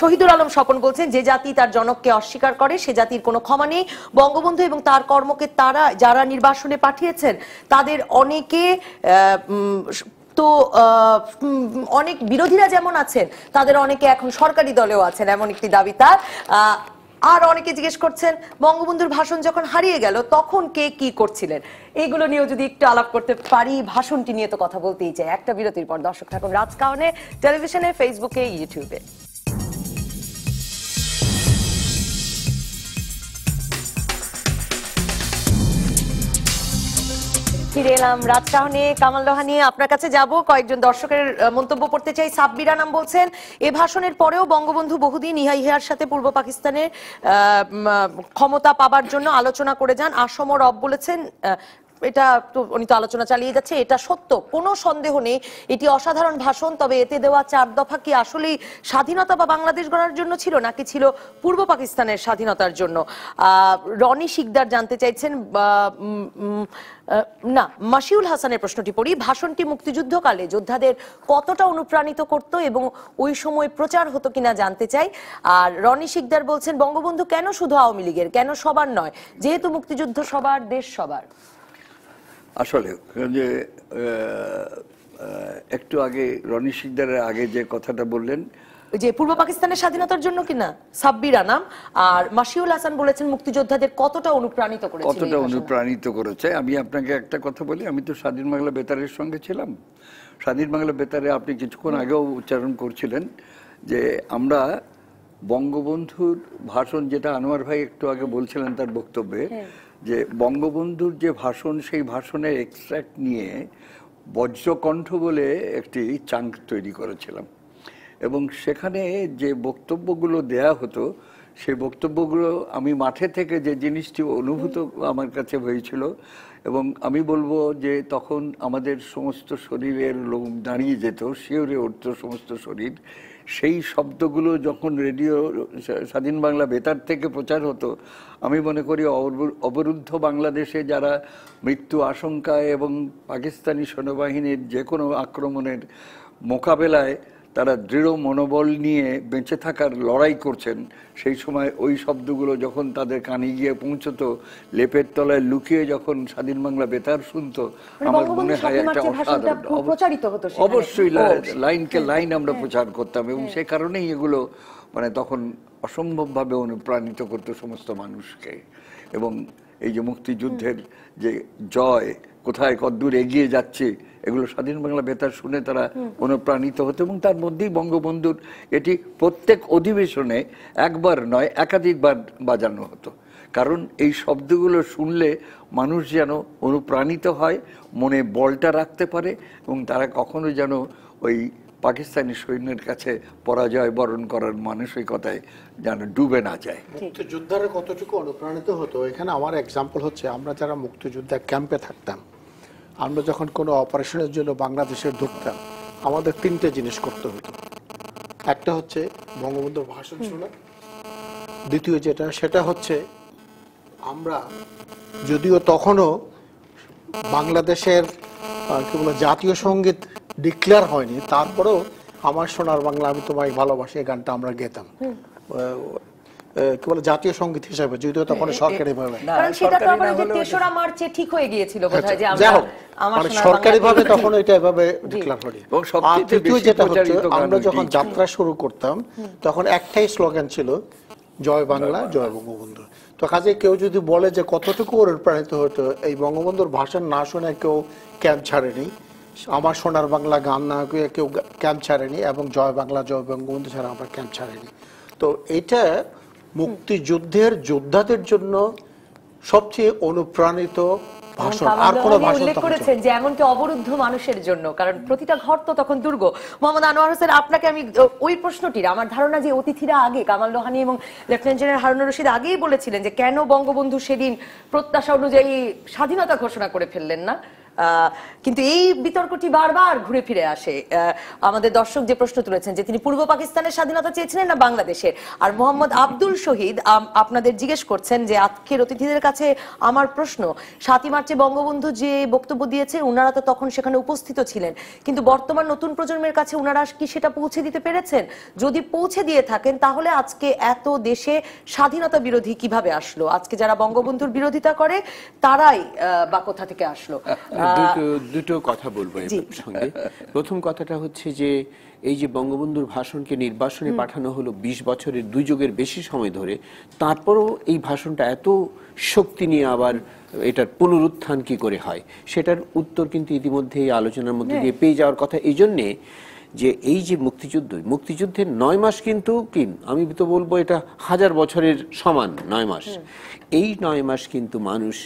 শহীদুল আলম স্বপন বলছেন যে জাতি তার জনককে অস্বীকার করে, সে জাতির কোনো ক্ষমা নেই। বঙ্গবন্ধু এবং তার কর্মকে তারা, যারা নির্বাসনে পাঠিয়েছেন, তাদের অনেকে তো অনেক বিরোধীরা যেমন আছেন, তাদের অনেকে এখন সরকারি দলেও আছেন, এমন একটি দাবি তার। আর অনেকে জিজ্ঞেস করছেন, বঙ্গবন্ধুর ভাষণ যখন হারিয়ে গেল, তখন কে কি করছিলেন? এইগুলো নিয়েও যদি একটু আলাপ করতে পারি, ভাষণটি নিয়ে তো কথা বলতেই চাই। একটা বিরতির পর দর্শক থাকুন রাজকাহনে, টেলিভিশনে, ফেসবুকে, ইউটিউবে। ফিরে এলাম রাজকাহনে কামাল লোহানি আপনার কাছে যাব। কয়েকজন দর্শকের মন্তব্য পড়তে চাই। সাব্বিরা নাম বলছেন, এ ভাষণের পরেও বঙ্গবন্ধু বহুদিন ইহা ইহার সাথে পূর্ব পাকিস্তানের ক্ষমতা পাবার জন্য আলোচনা করে যান। আসম রব বলেছেন এটা তো উনি তো আলোচনা চালিয়ে যাচ্ছে, এটা সত্য। কোনো সন্দেহ নেই, এটি অসাধারণ ভাষণ, তবে এতে দেওয়া চার দফা কি আসলেই স্বাধীনতা বা বাংলাদেশ গড়ার জন্য ছিল, নাকি ছিল পূর্ব পাকিস্তানের স্বাধীনতার জন্য? রনি শিকদার জানতে চাইছেন না মাসিউল হাসানের প্রশ্নটি পড়ি। ভাষণটি মুক্তিযুদ্ধকালে যোদ্ধাদের কতটা অনুপ্রাণিত করত এবং ওই সময় প্রচার হতো কিনা জানতে চাই। আর রনি শিকদার বলছেন, বঙ্গবন্ধু কেন শুধু আওয়ামী লীগের, কেন সবার নয়, যেহেতু মুক্তিযুদ্ধ সবার, দেশ সবার। আসলে যে একটু আগে রনি শিকদারের আগে যে কথাটা বললেন যে পূর্ব পাকিস্তানের স্বাধীনতার জন্য কিনা? সাব্বির আনাম আর মাসিউল হাসান বলেছেন মুক্তিযোদ্ধাদের কতটা অনুপ্রাণিত করেছিল এই কতটা অনুপ্রাণিত করেছে? আমি আপনাকে একটা কথা বলি আমি তো স্বাধীন বাংলা বেতারের সঙ্গে ছিলাম। স্বাধীন বাংলা বেতারে আপনি কিছুক্ষণ আগেও উচ্চারণ করছিলেন যে আমরা বঙ্গবন্ধুর ভাষণ যেটা আনোয়ার ভাই একটু আগে বলছিলেন তার বক্তব্যে যে বঙ্গবন্ধুর যে ভাষণ, সেই ভাষণের এক্সট্রাক্ট নিয়ে বজ্রকণ্ঠ বলে একটি চাঙ্ক তৈরি করেছিলাম। এবং সেখানে যে বক্তব্যগুলো দেয়া হতো, সেই বক্তব্যগুলো আমি মাঠে থেকে যে জিনিসটি অনুভূত আমার কাছে হয়েছিল এবং আমি বলব যে তখন আমাদের সমস্ত শরীরের লোক দাঁড়িয়ে যেত শিওরে উঠত সমস্ত শরীর। সেই শব্দগুলো যখন রেডিও, স্বাধীন বাংলা বেতার থেকে প্রচার হতো, আমি মনে করি অবরু- অবরুদ্ধ বাংলাদেশে যারা মৃত্যু আশঙ্কায় এবং পাকিস্তানি সেনাবাহিনীর যে কোনো আক্রমণের মোকাবেলায় তারা দৃঢ় মনোবল নিয়ে বেঁচে থাকার লড়াই করছেন সেই সময় ওই শব্দগুলো যখন তাদের কানে গিয়ে পৌঁছতো লেপের তলায় লুকিয়ে যখন স্বাধীন বাংলা বেতার শুনতো মানে আমার মনে হয় একটা অসাধারণ। অবশ্যই ও, লাইনকে লাইন আমরা প্রচার করতাম এবং সে কারণেই এগুলো মানে তখন অসম্ভবভাবে অনুপ্রাণিত করতো সমস্ত মানুষকে। এবং এই যে মুক্তিযুদ্ধের যে জয় কোথায় কদ্দূর এগিয়ে যাচ্ছে এগুলো স্বাধীন বাংলা বেতার শুনে তারা অনুপ্রাণিত হতো এবং তার মধ্যেই বঙ্গবন্ধুর এটি প্রত্যেক অধিবেশনে একবার নয়, একাধিকবার বাজানো হতো। কারণ এই শব্দগুলো শুনলে মানুষ যেন অনুপ্রাণিত হয়, মনে বলটা রাখতে পারে এবং তারা কখনো যেন ওই পাকিস্তানি সৈন্যের কাছে পরাজয় বরণ করার মানসিকতায় যেন ডুবে না যায়। মুক্তিযোদ্ধারা কতটুকু অনুপ্রাণিত হতো? এখানে আমার এক্সাম্পল হচ্ছে, আমরা যারা মুক্তিযোদ্ধা ক্যাম্পে থাকতাম আমরা যখন কোনো অপারেশনের জন্য বাংলাদেশে ঢুকতাম আমাদের তিনটে জিনিস করতে হতো। একটা হচ্ছে বঙ্গবন্ধুর ভাষণ শোনা। দ্বিতীয় যেটা সেটা হচ্ছে আমরা যদিও তখনও বাংলাদেশের কি বলে জাতীয় সংগীত ডিক্লেয়ার হয়নি তারপরেও আমার সোনার বাংলা আমি তোমায় ভালোবাসি এই গানটা আমরা গেতাম। কি বলে জাতীয় সংগীত হিসাবে যদিও তখন সরকারি ভাবে। কারণ সেটা তো সরকারি আবার যে তেসরা মার্চে ঠিক হয়ে গিয়েছিল বোধহয় যে আমরা মানে সরকারি ভাবে তখন এটা এভাবে ডিক্লেয়ার করি। এবং তৃতীয় যেটা হচ্ছে আমরা যখন যাত্রা শুরু করতাম তখন একটাই স্লোগান ছিল জয় বাংলা জয় বঙ্গবন্ধু। তো কাজে কেউ যদি বলে যে কতটুকু অনুপ্রাণিত হতো এই বঙ্গবন্ধুর ভাষণ না শুনে কেউ ক্যাম্প ছাড়েনি। আমার সোনার বাংলা গান না কেউ ক্যাম্প ছাড়েনি এবং জয় বাংলা জয় বঙ্গবন্ধু ছাড়া আমরা ক্যাম্প ছাড়েনি। তো এটা মুক্তিযুদ্ধের যোদ্ধাদের জন্য সবচেয়ে অনুপ্রাণিত ভাষণ। আর কোনো ভাষণ উল্লেখ করেছেন যে এমনকি অবরুদ্ধ মানুষের জন্য কারণ প্রতিটা ঘর তো তখন দুর্গ। মোহাম্মদ আনোয়ার হোসেন আপনাকে আমি ওই প্রশ্নটির আমার ধারণা যে অতিথিরা আগে কামাল লোহানী এবং লেফটেন্যান্ট জেনারেল হারুনুর রশিদ আগেই বলেছিলেন যে কেন বঙ্গবন্ধু সেদিন প্রত্যাশা অনুযায়ী স্বাধীনতা ঘোষণা করে ফেললেন না? কিন্তু এই বিতর্কটি বারবার ঘুরে ফিরে আসে। আমাদের দর্শক যে প্রশ্ন তুলেছেন যে তিনি পূর্ব পাকিস্তানের স্বাধীনতা চেয়েছিলেন না বাংলাদেশের? আর মোহাম্মদ আব্দুল শহীদ আপনাদের জিজ্ঞেস করছেন যে আজকের অতিথিদের কাছে আমার প্রশ্ন, সাতই মার্চে বঙ্গবন্ধু যে বক্তব্য দিয়েছে ওনারা তো তখন সেখানে উপস্থিত ছিলেন। কিন্তু বর্তমান নতুন প্রজন্মের কাছে ওনারা কি সেটা পৌঁছে দিতে পেরেছেন? যদি পৌঁছে দিয়ে থাকেন, তাহলে আজকে এত দেশে স্বাধীনতা বিরোধী কীভাবে আসলো? আজকে যারা বঙ্গবন্ধুর বিরোধিতা করে, তারাই বা কোথা থেকে আসলো? দুটো দুটো কথা বলব। সঙ্গে। প্রথম কথাটা হচ্ছে যে এই যে বঙ্গবন্ধুর ভাষণকে নির্বাসনে পাঠানো হলো বিশ বছরের দুই যুগের বেশি সময় ধরে তারপরও এই ভাষণটা এত শক্তি নিয়ে আবার এটার পুনরুত্থান কি করে হয়? সেটার উত্তর কিন্তু ইতিমধ্যে এই আলোচনার মধ্যে দিয়ে পেয়ে যাওয়ার কথা। এই জন্যে যে এই যে মুক্তিযুদ্ধ মুক্তিযুদ্ধের নয় মাস কিন্তু কি আমি তো বলব এটা হাজার বছরের সমান নয় মাস। এই নয় মাস কিন্তু মানুষ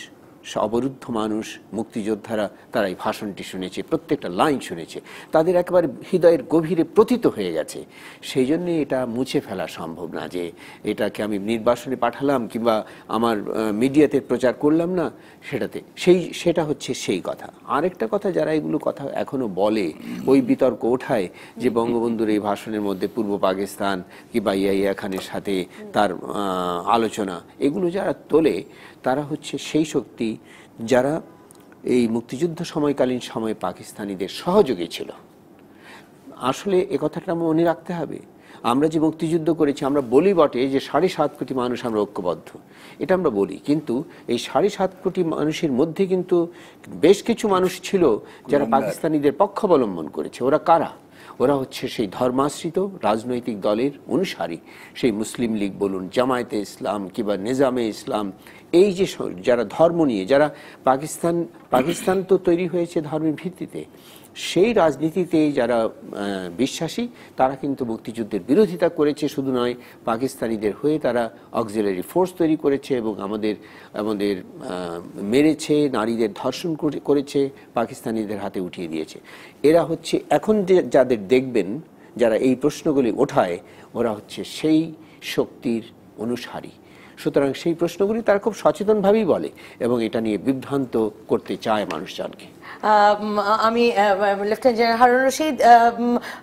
অবরুদ্ধ মানুষ, মুক্তিযোদ্ধারা, তারা এই ভাষণটি শুনেছে, প্রত্যেকটা লাইন শুনেছে। তাদের একেবারে হৃদয়ের গভীরে প্রতীত হয়ে গেছে। সেই জন্য এটা মুছে ফেলা সম্ভব না যে এটাকে আমি নির্বাসনে পাঠালাম কিংবা আমার মিডিয়াতে প্রচার করলাম না, সেটাতে। সেই, সেটা হচ্ছে সেই কথা। আরেকটা কথা যারা এগুলো কথা এখনও বলে, ওই বিতর্ক ওঠায় যে বঙ্গবন্ধুর এই ভাষণের মধ্যে পূর্ব পাকিস্তান কিংবা ইয়াইয়া খানের সাথে তার আলোচনা, এগুলো যারা তোলে, তারা হচ্ছে সেই শক্তি যারা এই মুক্তিযুদ্ধ সময়কালীন সময়ে পাকিস্তানিদের সহযোগী ছিল। আসলে এ কথাটা মনে রাখতে হবে। আমরা যে মুক্তিযুদ্ধ করেছি আমরা বলি বটে যে সাড়ে সাত কোটি মানুষ আমরা ঐক্যবদ্ধ। এটা আমরা বলি। কিন্তু এই সাড়ে সাত কোটি মানুষের মধ্যে কিন্তু বেশ কিছু মানুষ ছিল যারা পাকিস্তানিদের পক্ষ অবলম্বন করেছে। ওরা কারা? ওরা হচ্ছে সেই ধর্মাশ্রিত রাজনৈতিক দলের অনুসারী। সেই মুসলিম লীগ বলুন, জামায়াতে ইসলাম কিংবা নিজামে ইসলাম, এই যে যারা ধর্ম নিয়ে, যারা পাকিস্তান পাকিস্তান তো তৈরি হয়েছে ধর্মের ভিত্তিতে সেই রাজনীতিতে যারা বিশ্বাসী, তারা কিন্তু মুক্তিযুদ্ধের বিরোধিতা করেছে। শুধু নয়, পাকিস্তানিদের হয়ে তারা অক্সিলারি ফোর্স তৈরি করেছে এবং আমাদের আমাদের মেরেছে, নারীদের ধর্ষণ করেছে, পাকিস্তানিদের হাতে উঠিয়ে দিয়েছে। এরা হচ্ছে, এখন যে যাদের দেখবেন, যারা এই প্রশ্নগুলি ওঠায়, ওরা হচ্ছে সেই শক্তির অনুসারী। সুতরাং সেই প্রশ্নগুলি তারা খুব সচেতনভাবেই বলে এবং এটা নিয়ে বিভ্রান্ত করতে চায় মানুষজনকে। আম, লেফটেন্যান্ট জেনারেল হারুন রশিদ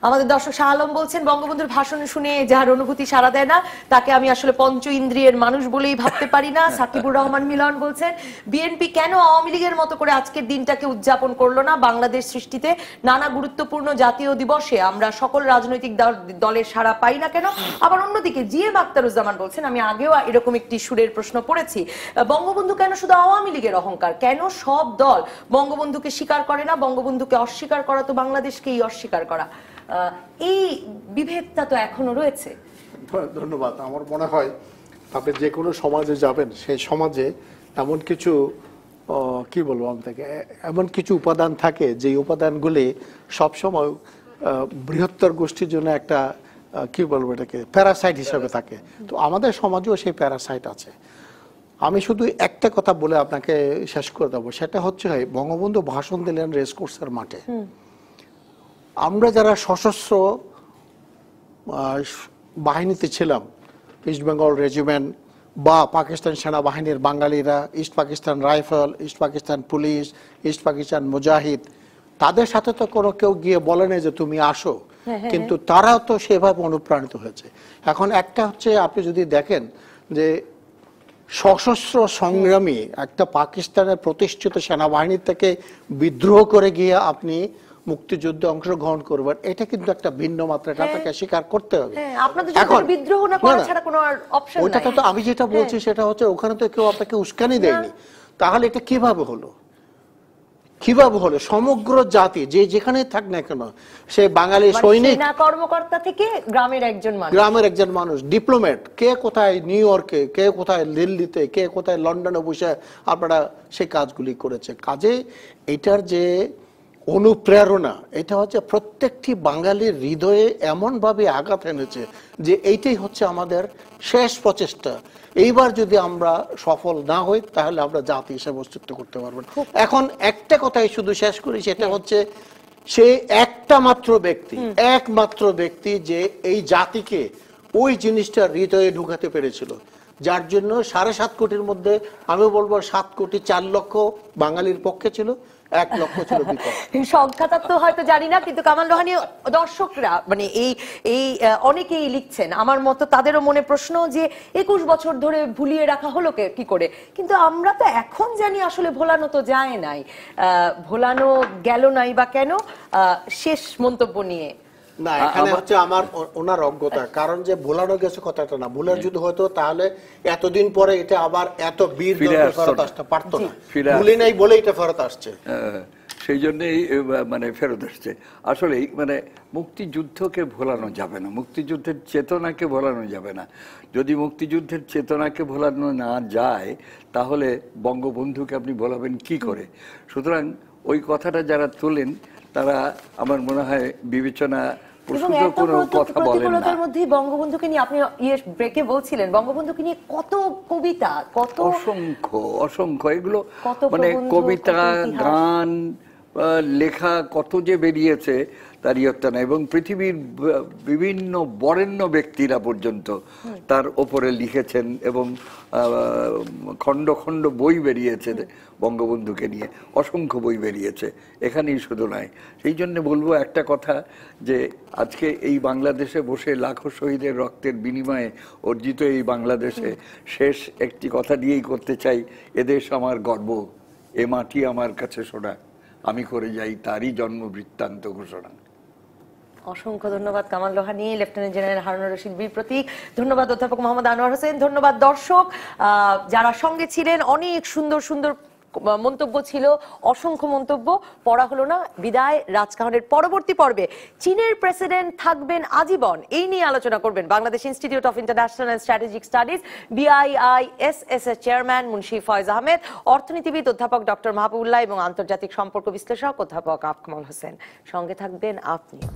আমাদের দর্শক শাহ আলম বলছেন বঙ্গবন্ধুর ভাষণ শুনে যার অনুভূতি সারা দেয় না তাকে আমি আসলে পঞ্চ ইন্দ্রিয়ের মানুষ বলেই ভাবতে পারি না সাকিবুর রহমান মিলন বলছেন বিএনপি কেন আওয়ামী লীগের মতো করে আজকের দিনটাকে উদযাপন করল না বাংলাদেশ সৃষ্টিতে? নানা গুরুত্বপূর্ণ জাতীয় দিবসে আমরা সকল রাজনৈতিক দল- দলের সাড়া পাই না কেন? আবার অন্যদিকে জিএম আক্তারুজ্জামান বলছেন আমি আগেও এরকম একটি সুরের প্রশ্ন পড়েছি বঙ্গবন্ধু কেন শুধু আওয়ামী লীগের অহংকার? কেন সব দল বঙ্গবন্ধুকে স্বীকার করে না, বঙ্গবন্ধুকে অস্বীকার করা তো বাংলাদেশকেই অস্বীকার করা। এই বিভেদটা তো এখনও রয়েছে। ধন্যবাদ। আমার মনে হয় আপনি যে কোনো সমাজে যাবেন, সেই সমাজে এমন কিছু কি বলব আমি তাকে, এমন কিছু উপাদান থাকে যে উপাদানগুলি সবসময় বৃহত্তর গোষ্ঠীর জন্য একটা কি বলব এটাকে, প্যারাসাইট হিসেবে থাকে। তো আমাদের সমাজেও সেই প্যারাসাইট আছে। আমি শুধু একটা কথা বলে আপনাকে শেষ করে দেবো। সেটা হচ্ছে বঙ্গবন্ধু ভাষণ দিলেন রেসকোর্সের মাঠে। আমরা যারা সশস্ত্র বাহিনীতে ছিলাম ইস্ট বেঙ্গল রেজিমেন্ট বা পাকিস্তান সেনাবাহিনীর বাঙালিরা East Pakistan rifle East Pakistan police East Pakistan মুজাহিদ তাদের সাথে তো কোনো কেউ গিয়ে বলে বলেনি যে তুমি আসো। কিন্তু তারাও তো সেভাবে অনুপ্রাণিত হয়েছে। এখন একটা হচ্ছে আপনি যদি দেখেন যে সশস্ত্র সংগ্রামী একটা পাকিস্তানের প্রতিষ্ঠিত সেনাবাহিনী থেকে বিদ্রোহ করে গিয়ে আপনি মুক্তিযুদ্ধে অংশগ্রহণ করবেন এটা কিন্তু একটা ভিন্ন মাত্রা এটা আপনাকে স্বীকার করতে হবে। হ্যাঁ, আপনাদের বিদ্রোহ না করা ছাড়া কোনো আর নাই। ওইটাতে তো আমি যেটা বলছি সেটা হচ্ছে ওখানে তো কেউ আপনাকে উস্কানি দেয়নি। তাহলে এটা কীভাবে হলো? কীভাবে হলো? সমগ্র জাতি যে যেখানে থাক না কেন সে বাঙালি মানে সৈনিক সেনা কর্মকর্তা থেকে গ্রামের একজন মানুষ। গ্রামের একজন মানুষ ডিপ্লোমেট কে কোথায় নিউ ইয়র্কে কে কোথায় দিল্লিতে কে কোথায় লন্ডনে বসে আপনারা সে কাজগুলি করেছে। কাজে এটার যে অনুপ্রেরণা। এটা হচ্ছে প্রত্যেকটি বাঙালির হৃদয়ে এমনভাবে আঘাত এনেছে যে এইটাই হচ্ছে আমাদের শেষ প্রচেষ্টা। এইবার যদি আমরা সফল না হই তাহলে আমরা জাতি হিসেবে অস্তিত্ব করতে পারব এখন একটা কথাই শুধু শেষ করি সেটা হচ্ছে সে একটা মাত্র ব্যক্তি একমাত্র ব্যক্তি যে এই জাতিকে ওই জিনিসটা হৃদয়ে ঢুকাতে পেরেছিল। যার জন্য সাড়ে সাত কোটির মধ্যে আমি বলব সাত কোটি চার লক্ষ বাঙালির পক্ষে ছিল, এক লক্ষ ছিল সংখ্যাটা তো হয়তো জানি না, কিন্তু কামাল রোহানি দর্শকরা মানে এই এই অনেকেই লিখছেন, আমার মতো তাদেরও মনে প্রশ্ন যে একুশ বছর ধরে ভুলিয়ে রাখা হলো কে- করে? কিন্তু আমরা তো এখন জানি আসলে ভোলানো তো যায় নাই। ভোলানো গেল নাই বা কেন? শেষ মন্তব্য নিয়ে না এখানে হচ্ছে আমার ওনার অজ্ঞতা। কারণ যে ভুলানো গেছে কথাটা না ভুলের যদি হতো তাহলে এতদিন পরে এটা আবার এত বীর ফেরত আসতে পারতো না। ভুলি নাই বলে এটা ফেরত আসছে। সেই জন্যই মানে ফেরত আসছে। আসলেই মানে মুক্তিযুদ্ধকে ভোলানো যাবে না। মুক্তিযুদ্ধের চেতনাকে ভোলানো যাবে না। যদি মুক্তিযুদ্ধের চেতনাকে ভোলানো না যায় তাহলে বঙ্গবন্ধুকে আপনি ভোলাবেন কি করে? সুতরাং ওই কথাটা যারা তোলেন তারা আমার মনে হয় বিবেচনা এবং এত প্রতিকূলতার মধ্যে বঙ্গবন্ধুকে নিয়ে আপনি ইয়ে ব্রেকে বলছিলেন বঙ্গবন্ধুকে নিয়ে কত কবিতা কত অসংখ্য অসংখ্য। এগুলো মানে কবিতা গান লেখা কত যে বেরিয়েছে তার ইয়ত্তা না এবং পৃথিবীর বিভিন্ন বরেণ্য ব্যক্তিরা পর্যন্ত তার ওপরে লিখেছেন এবং খণ্ড খণ্ড বই বেরিয়েছে বঙ্গবন্ধুকে নিয়ে। অসংখ্য বই বেরিয়েছে। এখানেই শুধু নয় সেই জন্য বলব একটা কথা যে আজকে এই বাংলাদেশে বসে লাখো শহীদের রক্তের বিনিময়ে অর্জিত এই বাংলাদেশে শেষ একটি কথা দিয়েই করতে চাই এদেশ আমার গর্ব। এ মাটি আমার কাছে শোনা আমি করে যাই তারই জন্ম বৃত্তান্ত ঘোষণা। অসংখ্য ধন্যবাদ কামাল লোহানি লেফটেন্যান্ট জেনারেল হারুন রশিদ বীর প্রতীক, ধন্যবাদ অধ্যাপক মোহাম্মদ আনোয়ার হোসেন, ধন্যবাদ দর্শক যারা সঙ্গে ছিলেন, অনেক সুন্দর সুন্দর মন্তব্য ছিল, অসংখ্য মন্তব্য, পড়া হলো না, বিদায়, রাজকাহনের পরবর্তী পর্বে চীনের প্রেসিডেন্ট থাকবেন আজীবন, এই নিয়ে আলোচনা করবেন Bangladesh institute of international strategic studies BII S S এর চেয়ারম্যান মুন্সি ফয়েজ আহমেদ, অর্থনীতিবিদ অধ্যাপক ডক্টর মাহবুবুল্লাহ এবং আন্তর্জাতিক সম্পর্ক বিশ্লেষক অধ্যাপক আফকামল হোসেন। সঙ্গে থাকবেন আপনিও।